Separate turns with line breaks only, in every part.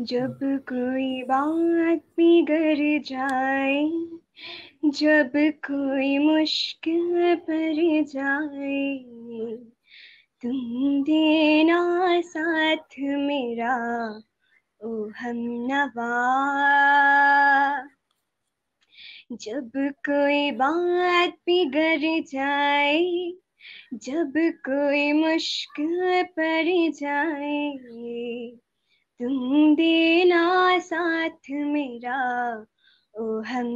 जब कोई बात बिगड़ जाए, जब कोई मुश्किल पर जाए, तुम देना साथ मेरा, ओ हम जब कोई बात बिगड़ जाए, जब कोई मुश्किल पर जाए तुम देना साथ मेरा, ओ हम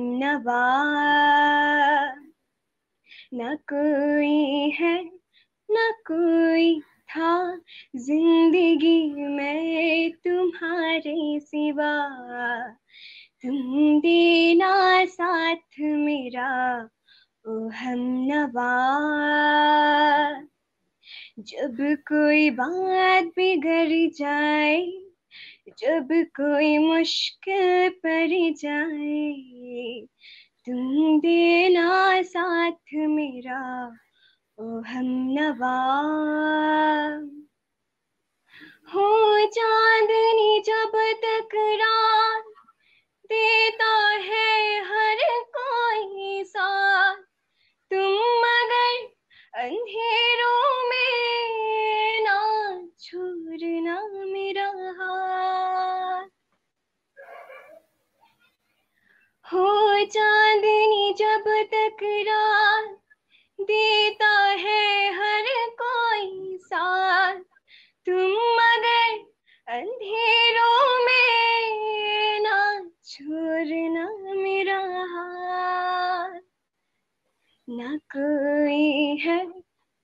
न कोई है, न कोई था ज़िंदगी में तुम्हारे सिवा। तुम देना साथ मेरा, ओ हम नवा जब कोई बात बिगड़ जाए जब कोई मुश्किल पर जाए, तुम देना साथ मेरा, ओ हम नवा हो चांदनी जब तक रात चांदनी जब तक रात देता है हर कोई साथ तुम मगर अंधेरों में ना छोड़ना मेरा हाथ ना कोई है,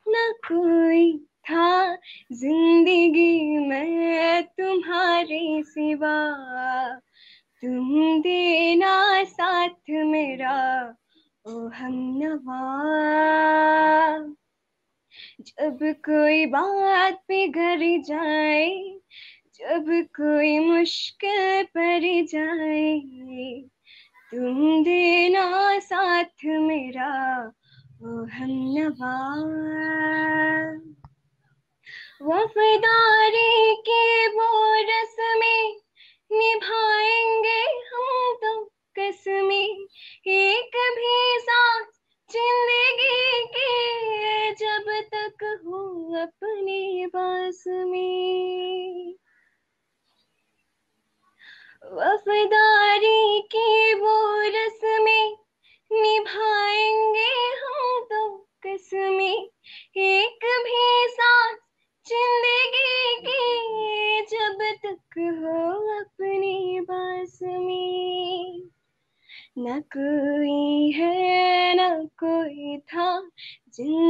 ना कोई था ज़िंदगी में तुम्हारे सिवा। तुम देना मेरा ओ हम नवा जब कोई बात बिगड़ जाए, जब कोई मुश्किल पर जाए, तुम देना साथ मेरा, ओ हम नवा वफादारी के बोरस में निभाएँगे वफादारी की वो रस्में निभाएँगे हम तो कसमें। एक भी साथ ज़िंदगी की जब तक हो अपने बास में। न कोई है, न कोई था ज़िंदगी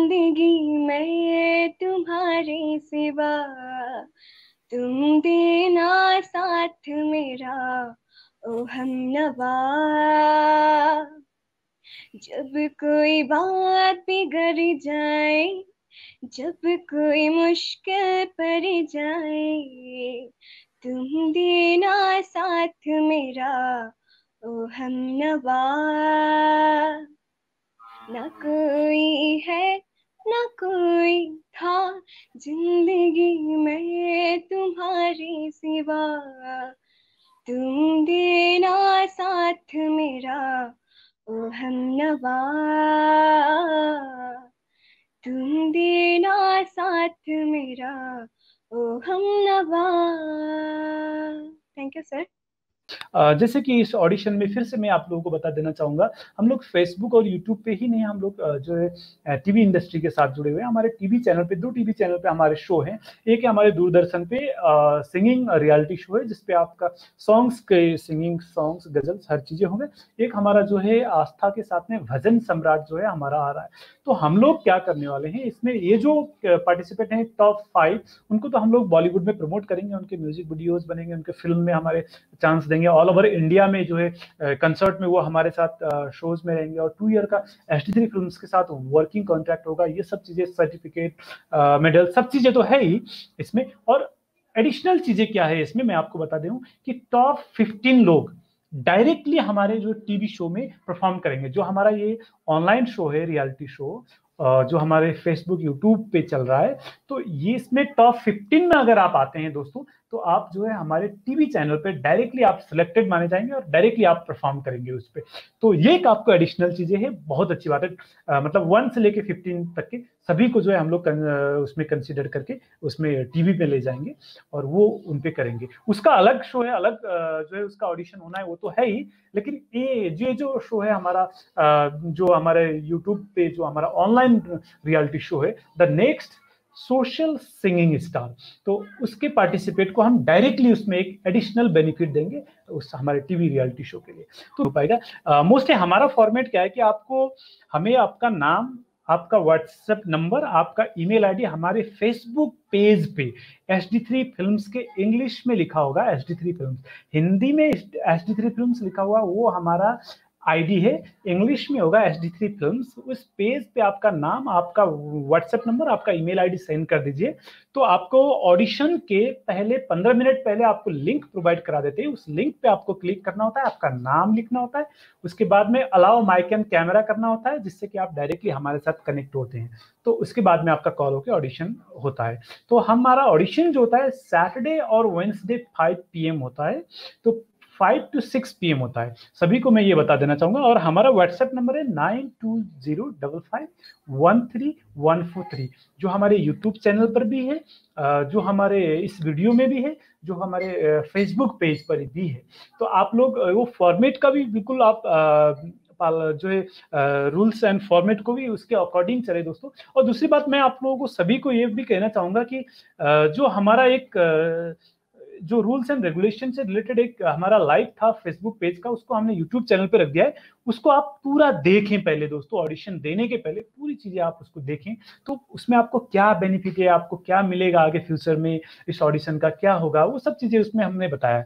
जब कोई बात बिगड़ जाए, जब कोई मुश्किल पर जाए, तुम देना साथ मेरा, ओ हम नवा। न कोई है, न कोई था ज़िंदगी में तुम्हारे सिवा। मेरा ओ हम नवा। तुम देना साथ मेरा ओ हम नवा। थैंक यू सर
जैसे कि इस ऑडिशन में फिर से मैं आप लोगों को बता देना चाहूँगा, हम लोग फेसबुक और यूट्यूब पे ही नहीं, हम लोग जो है टीवी इंडस्ट्री के साथ जुड़े हुए हैं। हमारे टीवी चैनल पे, दो टीवी चैनल पे हमारे शो हैं। एक है हमारे दूरदर्शन पे सिंगिंग रियलिटी शो है जिसपे आपका सॉन्ग्स के सिंगिंग सॉन्ग्स गजल्स हर चीज़ें होंगे। एक हमारा जो है, आस्था के साथ में भजन सम्राट जो है, हमारा आ रहा है। तो हम लोग क्या करने वाले हैं, इसमें ये जो पार्टिसिपेट हैं टॉप फाइव उनको तो हम लोग बॉलीवुड में प्रमोट करेंगे, उनके म्यूज़िक वीडियोज़ बनेंगे, उनके फ़िल्म में हमारे चांस देंगे ऑल ओवर इंडिया में जो है कंसर्ट में वो हमारे साथ शोज़ में रहेंगे और टू ईयर का एस टी थ्री फ़िल्म के साथ वर्किंग कॉन्ट्रैक्ट होगा। ये सब चीज़ें सर्टिफिकेट मेडल सब चीज़ें तो है ही इसमें। और एडिशनल चीज़ें क्या है इसमें? मैं आपको बता दूँ कि टॉप फिफ्टीन लोग डायरेक्टली हमारे जो टीवी शो में परफॉर्म करेंगे। जो हमारा ये ऑनलाइन शो है रियलिटी शो जो हमारे फेसबुक यूट्यूब पे चल रहा है तो ये इसमें टॉप 15 में अगर आप आते हैं दोस्तों तो आप जो है हमारे टीवी चैनल पे डायरेक्टली आप सिलेक्टेड माने जाएँगे और डायरेक्टली आप परफॉर्म करेंगे उस पर तो ये एक आपको एडिशनल चीज़ें है बहुत अच्छी बात है। आ, मतलब वन से लेके फिफ्टीन तक के सभी को जो है हम लोग उसमें कंसिडर करके उसमें टीवी पे ले जाएँगे और वो उन पे करेंगे। उसका अलग शो है अलग जो है उसका ऑडिशन होना है वो तो है ही लेकिन ये ये जो शो है हमारा जो हमारे यूट्यूब पे जो हमारा ऑनलाइन रियलिटी शो है the next social singing star तो उसके पार्टिसिपेट को हम डायरेक्टली उसमें एक एडिशनल बेनिफिट देंगे उस हमारे टीवी रियलिटी शो के लिए। तो हो पाएगा मोस्टली हमारा फॉर्मेट क्या है कि आपको हमें आपका नाम, आपका व्हाट्सएप नंबर आपका ईमेल आईडी हमारे फेसबुक पेज पे एच डी थ्री फ़िल्म के इंग्लिश में लिखा होगा H D three film Hindi में एच डी थ्री फ़िल्म लिखा हुआ, वो हमारा आईडी है, इंग्लिश में होगा एच डी थ्री फ़िल्म उस पेज पे आपका नाम, आपका व्हाट्सएप नंबर आपका ईमेल आईडी सेंड कर दीजिए। तो आपको ऑडिशन के पहले पंद्रह मिनट पहले आपको लिंक प्रोवाइड करा देते हैं। उस लिंक पे आपको क्लिक करना होता है, आपका नाम लिखना होता है। उसके बाद में अलाउ माइक एंड कैमरा करना होता है, जिससे कि आप डायरेक्टली हमारे साथ कनेक्ट होते हैं। तो उसके बाद में आपका कॉल होकर ऑडिशन होता है। तो हमारा ऑडिशन जो होता है सैटरडे और वेंसडे फाइव पी होता है। तो फाइव टू सिक्स पी होता है। सभी को मैं ये बता देना चाहूँगा और हमारा व्हाट्सएप नंबर है nine two zero double five one three one four three, जो हमारे यूट्यूब चैनल पर भी है जो हमारे इस वीडियो में भी है, जो हमारे फेसबुक पेज पर भी है। तो आप लोग वो फॉर्मेट का भी बिल्कुल आप जो है रूल्स एंड फॉर्मेट को भी उसके अकॉर्डिंग चले दोस्तों। और दूसरी बात मैं आप लोगों को, सभी को ये भी कहना चाहूँगा कि जो हमारा एक जो रूल्स एंड रेगुलेशन से रिलेटेड एक हमारा लाइव था फेसबुक पेज का, उसको हमने यूट्यूब चैनल पर रख दिया है। उसको आप पूरा देखें पहले दोस्तों ऑडिशन देने के पहले पूरी चीज़ें आप उसको देखें। तो उसमें आपको क्या बेनिफिट है, आपको क्या मिलेगा आगे फ्यूचर में इस ऑडिशन का, क्या होगा, वो सब चीज़ें उसमें हमने बताया।